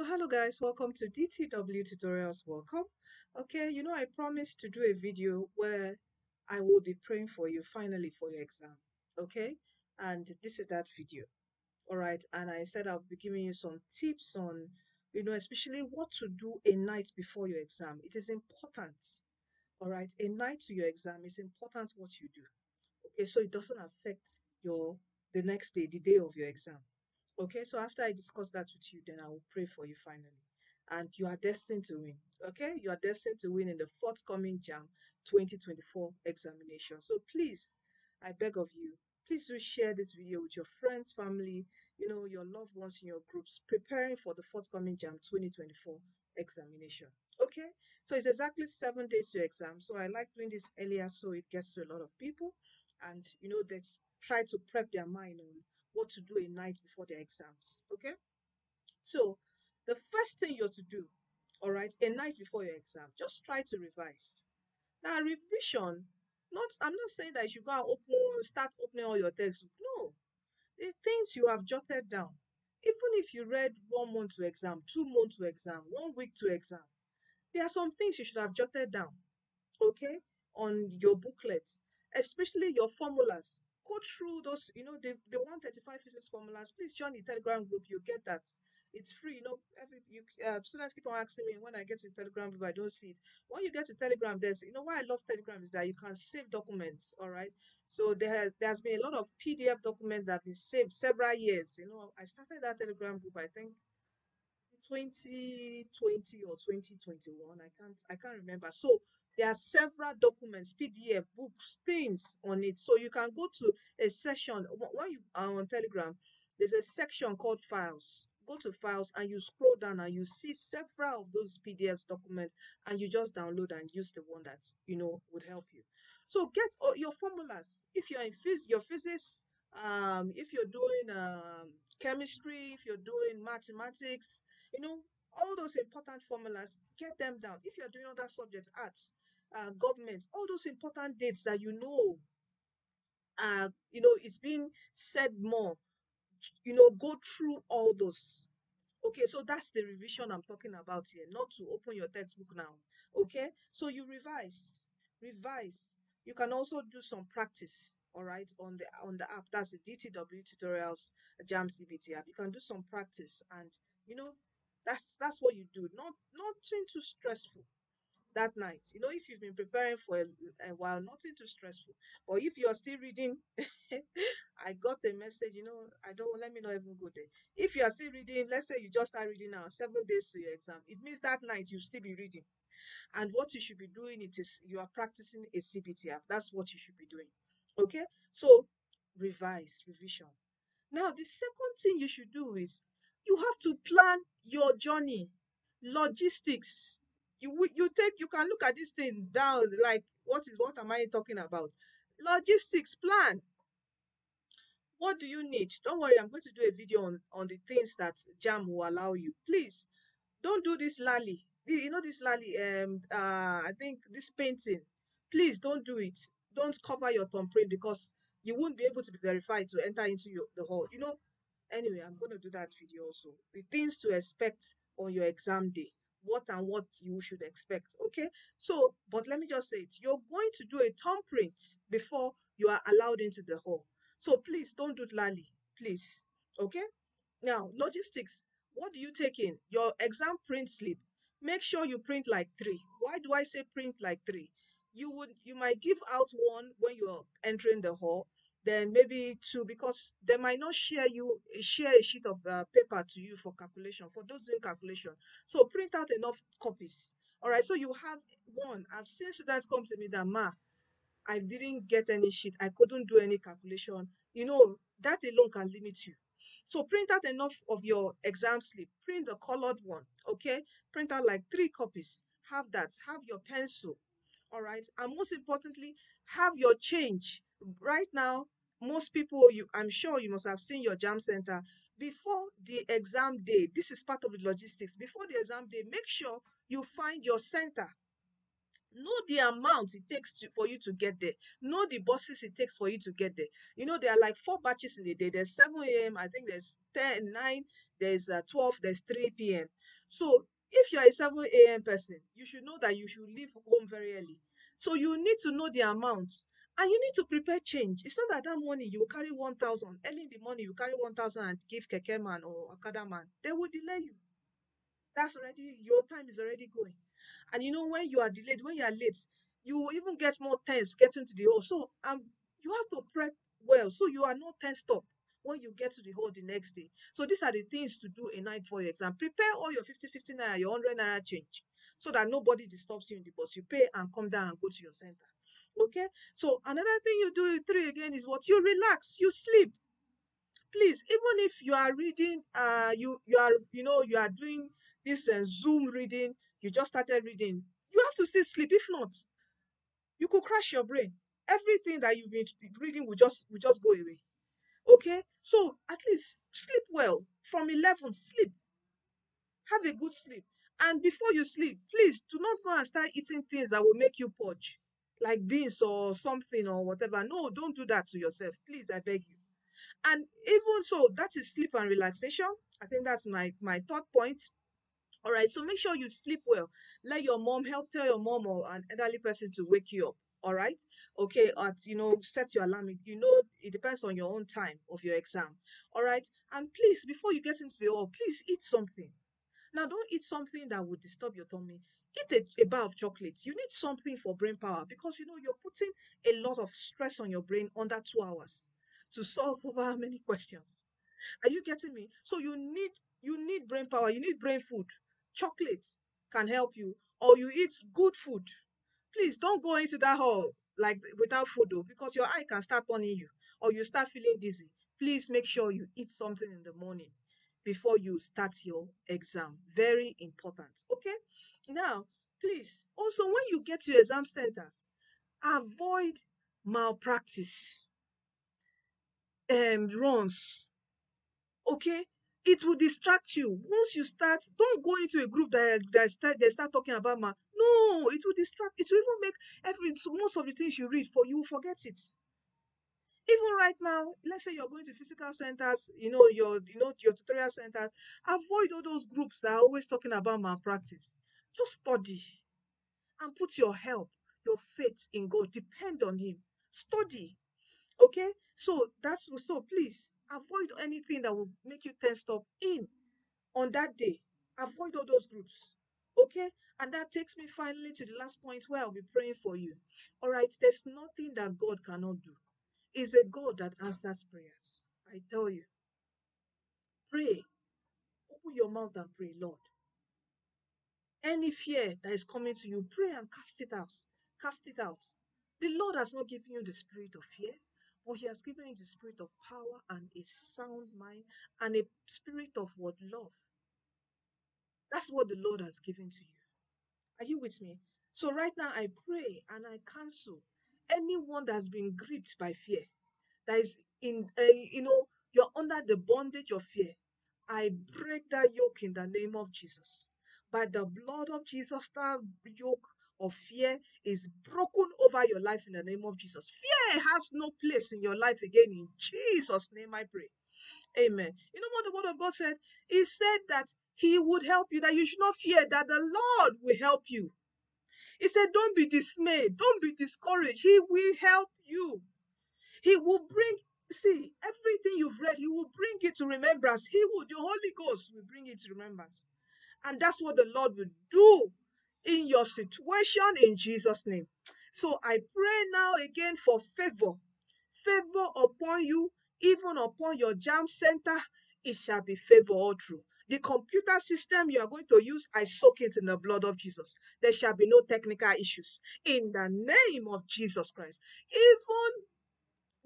So hello guys, welcome to DTW Tutorials. Welcome. Okay, you know I promised to do a video where I will be praying for you finally for your exam. Okay, and this is that video. All right, and I said I'll be giving you some tips on, you know, especially what to do a night before your exam. It is important. All right, a night to your exam is important what you do. Okay, so it doesn't affect your the next day, the day of your exam. Okay, so after I discuss that with you, then I will pray for you finally. And you are destined to win. Okay, you are destined to win in the forthcoming JAMB 2024 examination. So please, I beg of you, please do share this video with your friends, family, you know, your loved ones in your groups preparing for the forthcoming JAMB 2024 examination. Okay, so it's exactly seven days to exam. So I like doing this earlier so it gets to a lot of people and you know, they try to prep their mind on what to do a night before the exams. Okay? So, the first thing you're to do, all right, a night before your exam, just try to revise. Now, revision, not I'm not saying that you should go and open, start opening all your textbooks. No, the things you have jotted down. Even if you read one month to exam, two months to exam, one week to exam, there are some things you should have jotted down, okay, on your booklets, especially your formulas go through those, you know, the, the 135 physics formulas. Please join the Telegram group. You get that. It's free. You know, every you uh, students keep on asking me when I get to Telegram group, I don't see it. When you get to Telegram, there's, you know, why I love Telegram is that you can save documents. All right. So there has, there has been a lot of PDF documents that have been saved several years. You know, I started that Telegram group, I think 2020 or 2021 i can't i can't remember so there are several documents pdf books things on it. So you can go to a section when you are on telegram there's a section called files. Go to files and you scroll down and you see several of those pdfs documents and you just download and use the one that you know would help you. So get all your formulas. If you're in phys your physics um if you're doing um chemistry if you're doing mathematics you know all those important formulas get them down. If you're doing other subjects arts uh, government all those important dates that you know uh you know it's being said more you know go through all those. Okay so that's the revision i'm talking about here not to open your textbook now okay? So you revise revise. You can also do some practice all right on the on the app. That's the dtw tutorials JAMB cbt app. You can do some practice and you know that's that's what you do. Not nothing too stressful that night. You know if you've been preparing for a, a while nothing too stressful. But if you're still reading i got a message you know i don't let me not even go there. If you are still reading let's say you just start reading now seven days to your exam it means that night you still be reading. And what you should be doing it is you are practicing a cbt app. That's what you should be doing. Okay? So revise revision. Now the second thing you should do is you have to plan your journey logistics you you take you can look at this thing down like what is what am i talking about? Logistics plan. What do you need? Don't worry i'm going to do a video on on the things that JAMB will allow you. Please don't do this lally. You know this lally um uh i think this painting. Please don't do it. Don't cover your thumbprint because you won't be able to be verified to enter into your the hall. You know anyway i'm going to do that video also. The things to expect on your exam day what and what you should expect okay so but let me just say it you're going to do a thumbprint before you are allowed into the hall so please don't do lally please okay now, logistics. What do you take in? Your exam print slip. Make sure you print like three. Why do I say print like three? You would you might give out one when you're entering the hall, then maybe two because they might not share you share a sheet of uh, paper to you for calculation for those doing calculation. So print out enough copies. All right. So you have one. I've seen students come to me that ma, I didn't get any sheet. I couldn't do any calculation. You know, that alone can limit you. So print out enough of your exam slip. Print the colored one, okay? Print out like three copies. Have that. Have your pencil, all right? And most importantly, have your change. Right now, most people, you I'm sure you must have seen your JAMB center before the exam day. This is part of the logistics. Before the exam day, make sure you find your center know the amount it takes to, for you to get there know the buses it takes for you to get there you know there are like four batches in the day there's 7 a.m i think there's 10 9 there's uh, 12, there's 3 p.m. So if you're a 7 a.m. person, you should know that you should leave home very early. So you need to know the amount and you need to prepare change. It's not that that money you will carry 1,000. Early in the morning, you carry 1,000 and give Keke man or Okada man. They will delay you. That's already, your time is already going. And you know, when you are delayed, when you are late, you will even get more tense getting to the hall. So um, you have to prep well so you are not tensed up when you get to the hall the next day. So these are the things to do a night for your exam. Prepare all your 50, 50 naira, your 100 naira change so that nobody disturbs you in the bus. You pay and come down and go to your center. Okay? So another thing you do in three again is what? You relax, you sleep. Please, even if you are reading, uh, you you are you know you are doing this uh, Zoom reading, you just started reading, you have to still sleep. If not, you could crash your brain. Everything that you've been reading will just will just go away. Okay, so at least sleep well. From 11, sleep. Have a good sleep. And before you sleep, please do not go and start eating things that will make you purge, like beans or something or whatever. No, don't do that to yourself. Please, I beg you. And even so, that is sleep and relaxation. I think that's my, my third point. All right, so make sure you sleep well. Let your mom help tell your mom or an elderly person to wake you up. All right, okay, at you know, set your alarm. You know, it depends on your own time of your exam. All right, and please, before you get into the hall, please eat something. Now, don't eat something that would disturb your tummy. Eat a, a bar of chocolate. You need something for brain power because you know you're putting a lot of stress on your brain under two hours to solve over many questions. Are you getting me? So you need you need brain power. You need brain food. Chocolates can help you, or you eat good food. Please don't go into that hall like without food though, because your eye can start turning you, or you start feeling dizzy. Please make sure you eat something in the morning before you start your exam. Very important. Okay. Now, please also when you get to exam centers, avoid malpractice um runs. Okay, it will distract you once you start don't go into a group that, that start they start talking about ma no it will distract it will even make every most of the things you read for you forget it even right now let's say you're going to physical centers you know your you know your tutorial center avoid all those groups that are always talking about malpractice. Just study and put your help your faith in god. Depend on him. Study okay? So that's so please avoid anything that will make you tensed up in on that day. Avoid all those groups okay? And that takes me finally to the last point where i'll be praying for you. All right there's nothing that god cannot do is a god that answers prayers. I tell you. Pray. Open your mouth and pray lord. Any fear that is coming to you pray and cast it out. Cast it out. The lord has not given you the spirit of fear but he has given you the spirit of power and a sound mind and a spirit of what? Love. That's what the Lord has given to you. Are you with me? So right now I pray and I cancel anyone that's been gripped by fear, that is in uh, you know you're under the bondage of fear. I break that yoke in the name of Jesus. By the blood of Jesus, that yoke of fear is broken over your life in the name of Jesus. Fear has no place in your life again. In Jesus' name, I pray. Amen. You know what the word of God said? He said that He would help you, that you should not fear, that the Lord will help you. He said, Don't be dismayed, don't be discouraged. He will help you. He will bring, see, everything you've read, He will bring it to remembrance. He will, the Holy Ghost will bring it to remembrance. And that's what the Lord will do in your situation in Jesus' name. So I pray now again for favor, favor upon you, even upon your JAMB center. It shall be favor all through. The computer system you are going to use, I soak it in the blood of Jesus. There shall be no technical issues. In the name of Jesus Christ. Even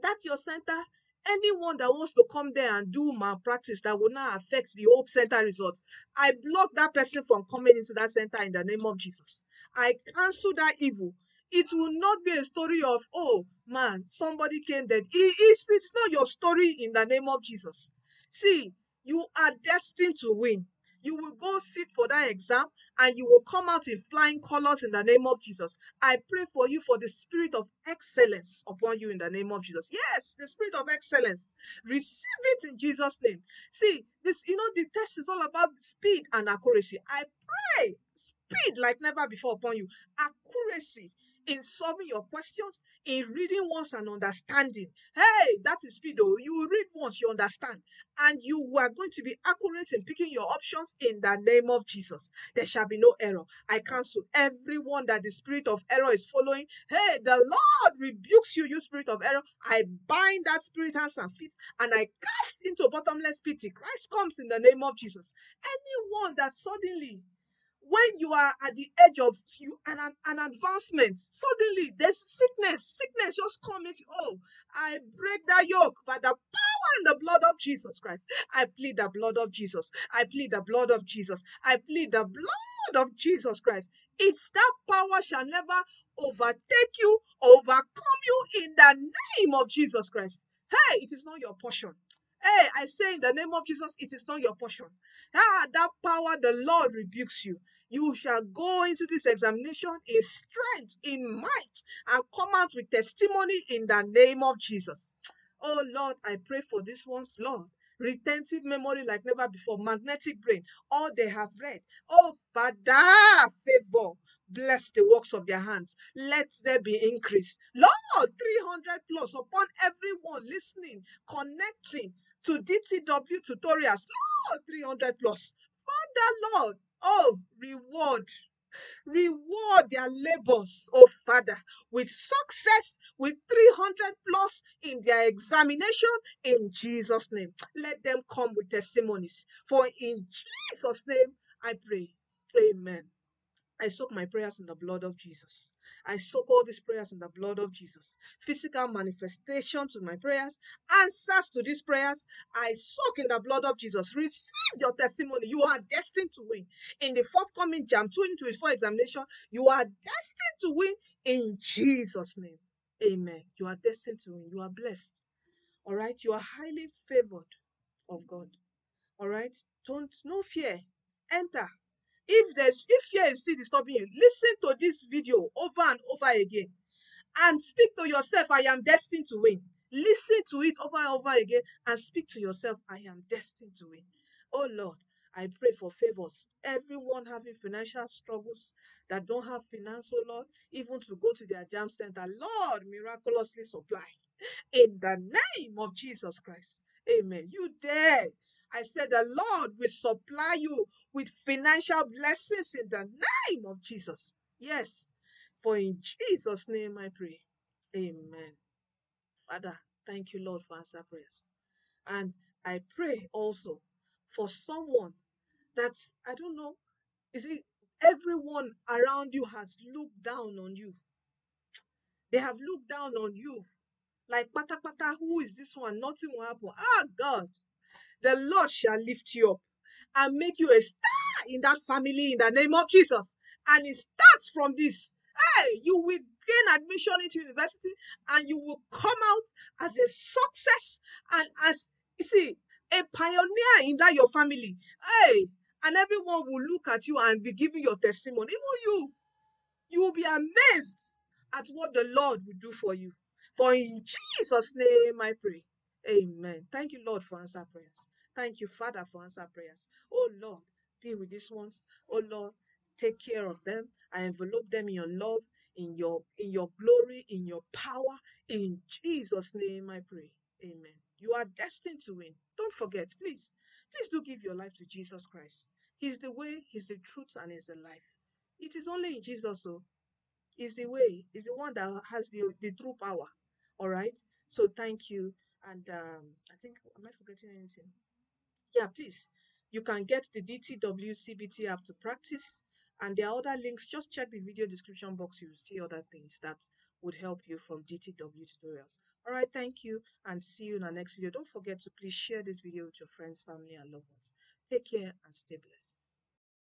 that your center, anyone that wants to come there and do malpractice that will not affect the Hope Center results, I block that person from coming into that center in the name of Jesus. I cancel that evil. It will not be a story of, oh man, somebody came dead. It is, it's not your story in the name of Jesus. See, you are destined to win. You will go sit for that exam and you will come out in flying colors in the name of Jesus. I pray for you for the spirit of excellence upon you in the name of Jesus. Yes, the spirit of excellence. Receive it in Jesus' name. See, this, you know, the test is all about speed and accuracy. I pray speed like never before upon you, accuracy in solving your questions, in reading once and understanding. Hey, that is speed. Oh, you read once, you understand, and you are going to be accurate in picking your options in the name of Jesus. There shall be no error. I cancel everyone that the spirit of error is following. Hey, the Lord rebukes you, you spirit of error. I bind that spirit hands and feet, and I cast into bottomless pity. Christ comes in the name of Jesus. Anyone that suddenly when you are at the edge of you an, an advancement, suddenly there's sickness. Sickness just comes. Oh, I break that yoke by the power and the blood of Jesus Christ. I plead the blood of Jesus. I plead the blood of Jesus. I plead the blood of Jesus Christ. If that power shall never overtake you, overcome you in the name of Jesus Christ. Hey, it is not your portion. Hey, I say in the name of Jesus, it is not your portion. Ah, that power, the Lord rebukes you you shall go into this examination in strength, in might, and come out with testimony in the name of Jesus. Oh Lord, I pray for this ones, Lord. Retentive memory like never before, magnetic brain, all they have read. Oh, Father, favor, bless the works of their hands. Let there be increase. Lord, 300 plus upon everyone listening, connecting to DTW tutorials. Lord, 300 plus. Father, Lord, Oh, reward. Reward their labors, oh Father, with success, with 300 plus in their examination in Jesus' name. Let them come with testimonies. For in Jesus' name I pray. Amen. I soak my prayers in the blood of Jesus. I soak all these prayers in the blood of Jesus. Physical manifestation to my prayers, answers to these prayers, I soak in the blood of Jesus. Receive your testimony. You are destined to win. In the forthcoming JAMB 2024 examination, you are destined to win in Jesus' name. Amen. You are destined to win. You are blessed. All right. You are highly favored of God. All right. Don't, no fear. Enter if there's if fear is still disturbing you listen to this video over and over again and speak to yourself i am destined to win listen to it over and over again and speak to yourself i am destined to win oh lord I pray for favors. Everyone having financial struggles that don't have finance, oh Lord, even to go to their JAMB center, Lord, miraculously supply. In the name of Jesus Christ. Amen. You dare I said, The Lord will supply you with financial blessings in the name of Jesus. Yes, for in Jesus' name I pray. Amen. Father, thank you, Lord, for answer prayers. And I pray also for someone that, I don't know, you see, everyone around you has looked down on you. They have looked down on you. Like, pata pata, who is this one? Nothing will happen. Ah, God the Lord shall lift you up and make you a star in that family in the name of Jesus. And it starts from this. Hey, you will gain admission into university and you will come out as a success and as you see a pioneer in that your family. Hey, and everyone will look at you and be giving your testimony. Even you, you will be amazed at what the Lord will do for you. For in Jesus' name I pray. Amen. Thank you, Lord, for answer prayers. Thank you, Father, for answer prayers. Oh Lord, be with these ones. Oh Lord, take care of them. I envelope them in your love, in your in your glory, in your power. In Jesus' name I pray. Amen. You are destined to win. Don't forget, please. Please do give your life to Jesus Christ. He's the way, He's the truth, and He's the life. It is only in Jesus, though. He's the way, He's the one that has the, the true power. All right. So thank you. And um, I think, am I forgetting anything? Yeah, please, you can get the DTW CBT app to practice. And there are other links. Just check the video description box. You will see other things that would help you from DTW tutorials. All right, thank you and see you in our next video. Don't forget to please share this video with your friends, family, and loved ones. Take care and stay blessed.